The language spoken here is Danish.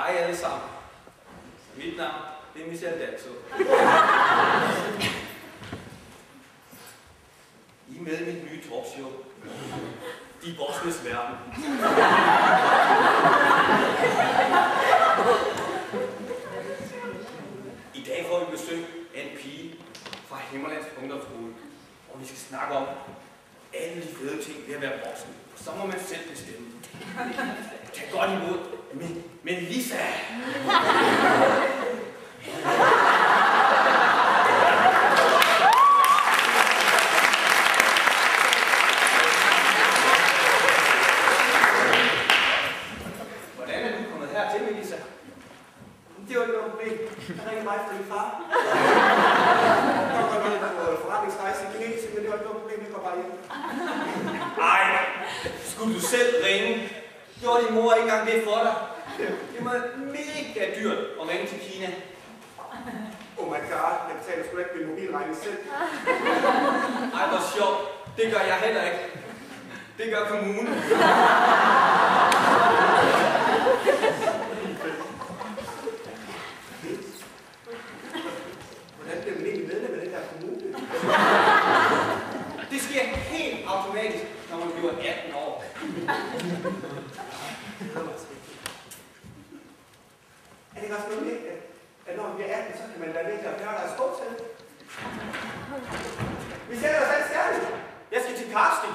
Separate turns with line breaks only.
Hej alle sammen. Mit navn det er Michel Danso. I er med i mit nye talkshow. De voksnes verden. I dag får vi besøg af en pige fra Himmerlands Ungdomsskole, og vi skal snakke om alle de fede ting ved at være voksen. For så må man selv bestemme. Tag godt imod men, Melissa. Hvordan er du kommet hertil, Melissa?
Det var ikke noget problem. Jeg ringede mig fra din far. Jeg var godt på forretningsrejse i Kinesien, men det var ikke noget problem. Jeg kom bare hjem.
Ej, skulle du selv ringe? Gjorde din mor ikke engang det for dig? Det var mega dyrt at ringe til Kina.
Oh my god, jeg betaler sgu ikke min mobilregning selv.
Ej, hvor sjovt. Det gør jeg heller ikke. Det gør kommunen.
Hvordan bliver man egentlig medlem af den her kommune?
Det sker helt automatisk, når man bliver 18 år.
Er det ikke også noget at, at når man bliver 18, så kan man være med til at Paradise til? Vi sætter os selv stjerne.
Jeg skal til casting.